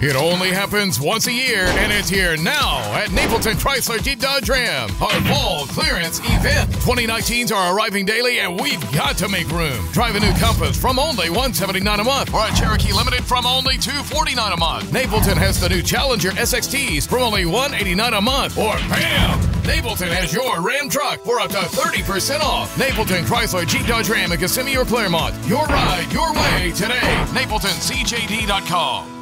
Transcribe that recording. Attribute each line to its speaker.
Speaker 1: It only happens once a year, and it's here now at Napleton Chrysler Jeep Dodge Ram. Our fall clearance event. 2019s are arriving daily, and we've got to make room. Drive a new Compass from only $179 a month, or a Cherokee Limited from only $249 a month. Napleton has the new Challenger SXTs from only $189 a month, or bam! Napleton has your Ram truck for up to 30% off. Napleton Chrysler Jeep Dodge Ram in Kissimmee or Clermont. Your ride, your way today. NapletonCJD.com.